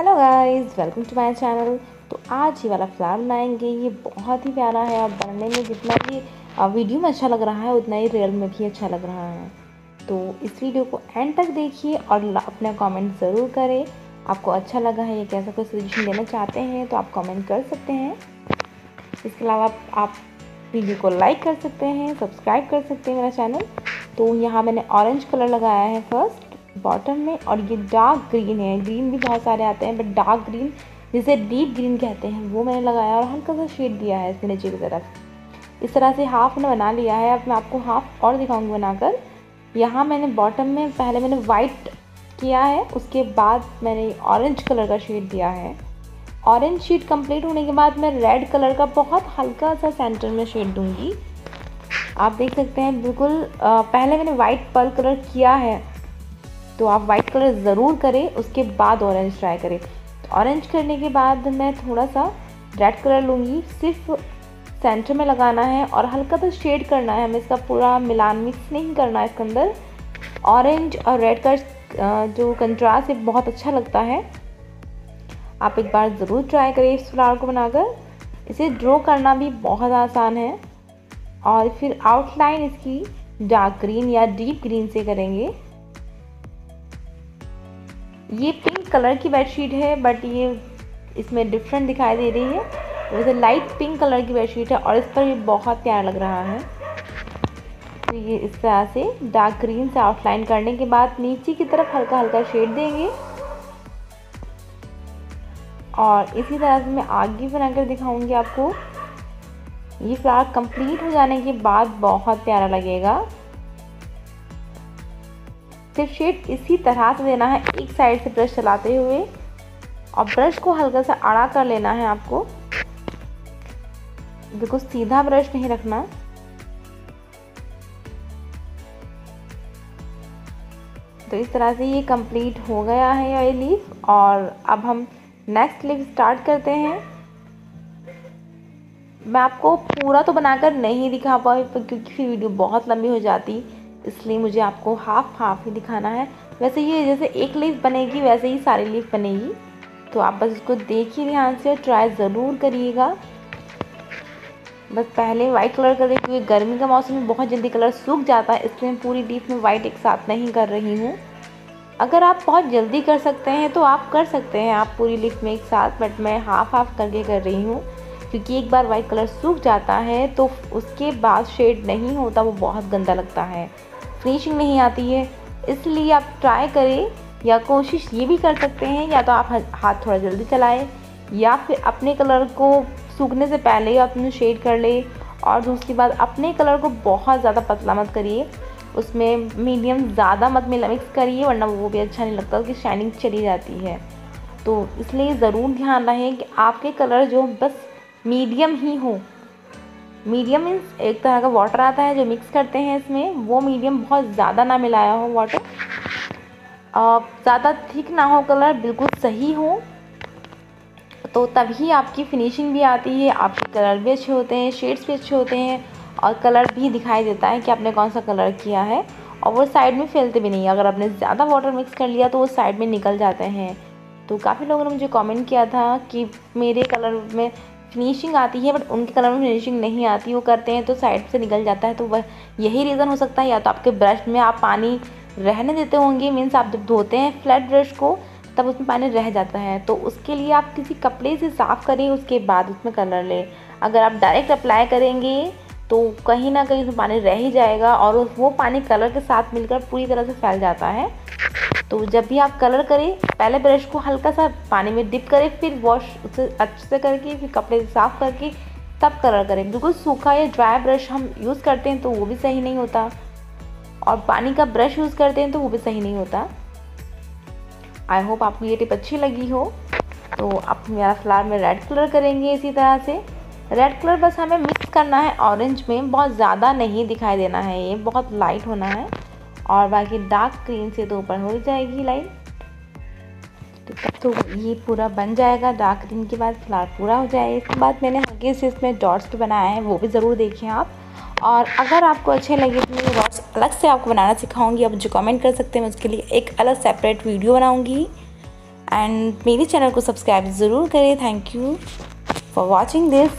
Hello guys welcome to my channel तो आज ये वाला फ्लावर बनाएँगे ये बहुत ही प्यारा है और बनने में जितना भी वीडियो में अच्छा लग रहा है उतना ही रियल में भी अच्छा लग रहा है। तो इस वीडियो को एंड तक देखिए और अपना कमेंट ज़रूर करें। आपको अच्छा लगा है या कैसा कोई सजेशन देना चाहते हैं तो आप कमेंट कर सकते हैं। इसके अलावा आप, आप वीडियो को लाइक कर सकते हैं सब्सक्राइब कर सकते हैं मेरा चैनल तो यहाँ मैंने ऑरेंज कलर लगाया है फ़र्स्ट बॉटम में और ये डार्क ग्रीन है। ग्रीन भी बहुत सारे आते हैं बट डार्क ग्रीन जिसे डीप ग्रीन कहते हैं, वो मैंने लगाया और हल्का सा शेड दिया है इसके नीचे की तरफ़। इस तरह से हाफ़ मैंने बना लिया है। अब मैं आपको हाफ़ और दिखाऊँगी बनाकर। यहाँ मैंने बॉटम में पहले मैंने वाइट किया है, उसके बाद मैंने ऑरेंज कलर का शेड दिया है। ऑरेंज शीट कंप्लीट होने के बाद मैं रेड कलर का बहुत हल्का सा सेंटर में शेड दूँगी। आप देख सकते हैं, बिल्कुल पहले मैंने वाइट पर्ल कलर किया है। तो आप वाइट कलर ज़रूर करें, उसके बाद ऑरेंज ट्राई करें। ऑरेंज करने के बाद मैं थोड़ा सा रेड कलर लूँगी। सिर्फ़ सेंटर में लगाना है और हल्का सा शेड करना है, हमें इसका पूरा मिलान मिक्स नहीं करना है इसके अंदर। ऑरेंज और रेड का जो कंट्रास्ट है, बहुत अच्छा लगता है। आप एक बार ज़रूर ट्राई करें इस फ्लावर को बनाकर। इसे ड्रॉ करना भी बहुत आसान है। और फिर आउटलाइन इसकी डार्क ग्रीन या डीप ग्रीन से करेंगे। ये पिंक कलर की बेडशीट है बट ये इसमें डिफरेंट दिखाई दे रही है। वैसे लाइट पिंक कलर की बेडशीट है और इस पर ये बहुत प्यारा लग रहा है। तो ये इस तरह से डार्क ग्रीन से आउटलाइन करने के बाद नीचे की तरफ़ हल्का हल्का शेड देंगे। और इसी तरह से मैं आगे बनाकर दिखाऊँगी आपको। ये फ्लावर कंप्लीट हो जाने के बाद बहुत प्यारा लगेगा। सिर्फ़ शेड इसी तरह से देना है, एक साइड से ब्रश चलाते हुए। और ब्रश को हल्का सा आड़ा कर लेना है आपको। बिल्कुल सीधा ब्रश नहीं रखना। तो इस तरह से ये कंप्लीट हो गया है ये लीफ और अब हम नेक्स्ट लीफ स्टार्ट करते हैं। मैं आपको पूरा तो बनाकर नहीं दिखा पाई क्योंकि फिर वीडियो बहुत लंबी हो जाती। इसलिए मुझे आपको हाफ़ हाफ़ ही दिखाना है। वैसे ये जैसे एक लीफ बनेगी, वैसे ही सारी लीफ बनेगी। तो आप बस इसको देखिए ध्यान से और ट्राई ज़रूर करिएगा। बस पहले वाइट कलर कर क्योंकि गर्मी का मौसम में बहुत जल्दी कलर सूख जाता है, इसलिए मैं पूरी लीफ में वाइट एक साथ नहीं कर रही हूँ। अगर आप बहुत जल्दी कर सकते हैं तो आप कर सकते हैं आप पूरी लीफ में एक साथ बट मैं हाफ़ हाफ़ करके कर रही हूँ। क्योंकि एक बार वाइट कलर सूख जाता है तो उसके बाद शेड नहीं होता, वो बहुत गंदा लगता है। फिनिशिंग नहीं आती है। इसलिए आप ट्राई करें या कोशिश ये भी कर सकते हैं, या तो आप हाथ थोड़ा जल्दी चलाएँ, या फिर अपने कलर को सूखने से पहले अपने शेड कर ले, और दूसरी बात अपने कलर को बहुत ज़्यादा पतला मत करिए। उसमें मीडियम ज़्यादा मत मिला मिक्स करिए, वरना वो भी अच्छा नहीं लगता, उसकी शाइनिंग चली जाती है। तो इसलिए ज़रूर ध्यान रहे कि आपके कलर जो बस मीडियम ही हो। मीडियम मीन्स एक तरह का वाटर आता है जो मिक्स करते हैं इसमें। वो मीडियम बहुत ज़्यादा ना मिलाया हो वाटर ज़्यादा थिक ना हो कलर बिल्कुल सही हो। तो तभी आपकी फिनिशिंग भी आती है, आपके कलर भी अच्छे होते हैं शेड्स भी अच्छे होते हैं और कलर भी दिखाई देता है कि आपने कौन सा कलर किया है। और वो साइड में फैलते भी नहीं अगर आपने ज़्यादा वाटर मिक्स कर लिया तो वो साइड में निकल जाते हैं। तो काफ़ी लोगों ने मुझे कमेंट किया था कि मेरे कलर में फिनिशिंग आती है बट उनके कलर में फिनिशिंग नहीं आती, वो करते हैं तो साइड से निकल जाता है तो वह यही रीज़न हो सकता है, या तो आपके ब्रश में आप पानी रहने देते होंगे मीन्स आप जब धोते हैं फ्लैट ब्रश को, तब उसमें पानी रह जाता है तो उसके लिए आप किसी कपड़े से साफ़ करें, उसके बाद उसमें कलर लें। अगर आप डायरेक्ट अप्लाई करेंगे तो कहीं ना कहीं उसमें पानी रह ही जाएगा, और वो पानी कलर के साथ मिलकर पूरी तरह से फैल जाता है। तो जब भी आप कलर करें, पहले ब्रश को हल्का सा पानी में डिप करें, फिर वॉश उसे अच्छे से करके, फिर कपड़े साफ़ करके तब कलर करें। बिल्कुल सूखा या ड्राई ब्रश हम यूज़ करते हैं तो वो भी सही नहीं होता। और पानी का ब्रश यूज़ करते हैं तो वो भी सही नहीं होता। आई होप आपको ये टिप अच्छी लगी हो। तो आप मेरा फ्लावर में रेड कलर करेंगे इसी तरह से। रेड कलर बस हमें मिक्स करना है ऑरेंज में बहुत ज़्यादा नहीं दिखाई देना है, ये बहुत लाइट होना है। और बाकी डार्क ग्रीन से तो ऊपर हो जाएगी लाइन तो ये पूरा बन जाएगा। डार्क ग्रीन के बाद फ्लावर पूरा हो जाएगा इसके बाद मैंने हल्के से इसमें डॉट्स बनाया है, वो भी ज़रूर देखें आप। और अगर आपको अच्छे लगे तो मैं डॉट्स अलग से आपको बनाना सिखाऊँगी। आप जो कमेंट कर सकते हैं, मैं उसके लिए एक अलग सेपरेट वीडियो बनाऊँगी। एंड मेरे चैनल को सब्सक्राइब ज़रूर करें। Thank you for watching this